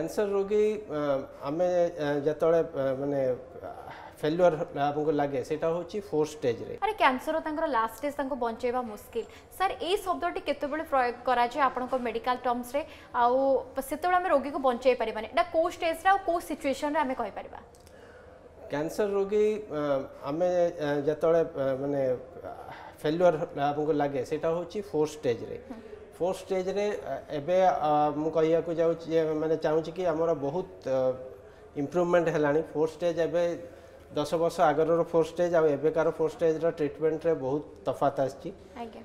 Cancer रोगी आम जो मैंने फेल्युअर आपको लगे से फोर स्टेज रे। अरे कैंसर लास्ट स्टेज बचेवा मुस्किल सर ये शब्द टी के प्रयोग को मेडिकल टर्म्स रे आते रोगी को बचे पारे कौ स्टेज कौ सिचुएसन कहीपर कैंसर रोगी आम जो मैंने फेल्युअर आपको लगे से फोर स्टेज रे। फोर्थ स्टेज रे एबे मु कहिया को जाउ माने चाहू छी कि हमर बहुत इम्प्रूवमेंट हेलानी फोर्थ स्टेज एबे 10 वर्ष आगर फोर्थ स्टेज आ एबेकार फोर्थ स्टेज रो ट्रीटमेंट रे बहुत तफात आछि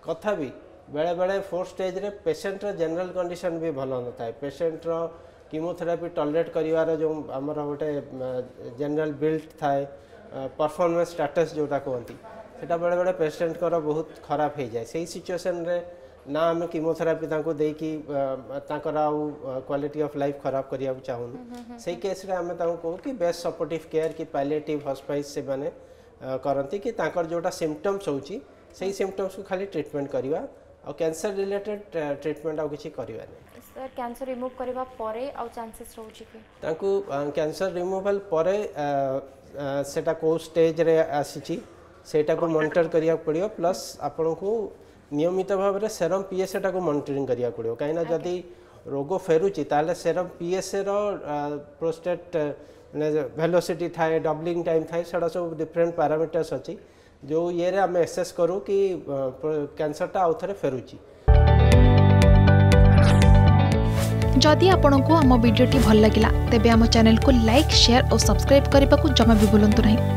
कथा भी बेले बेले फोर्थ स्टेज रे पेशेंट रो जनरल कंडीशन भी भल न थाए पेशेंट रो किमोथेरापी टॉलरेट करिवार जो हमर गोटे जनरल बिल्ड थाए परफॉर्मेंस स्टेटस जोटा कोंती सेटा बेले बेले पेशेंट को बहुत खराब हो जाए सही सिचुएशन रे ना आम किमोथेरापी देकी क्वाटी अफ लाइफ खराब करने को चाहून से केस्रे आम कि बेस्ट सपोर्ट केयर कि पैलेटिव हस्पाइस से मैंने करती कि जो सिमटम्स सही सिमटम्स को खाली ट्रिटमेंट करवा और कैंसर रिलेटेड ट्रिटमेंट आ किसी करिवा नै सर कैंसर रिमूव करबा परे स्टेज रे आसीछि को मनिटर करिया पडियो प्लस आपन को नियमित भाव में सेरम पीएसए टाक मनिटरिंग पड़ो कहीं जदि रोग फेरुच्चे सेरम पीएसए रोस्टेट मैंने भेलोसीटी थाए डबलींग टाइम थाए से सब डिफरेन्ट पारामिटर्स अच्छी जो ये रे आम एक्सेस करूँ कि कैंसरटा आउ थे फेरुच्च जदि आपण को आम भिडी भल लगा तेब चेल को लाइक सेयार और सब्सक्राइब करने को जमा भी बुलां नहीं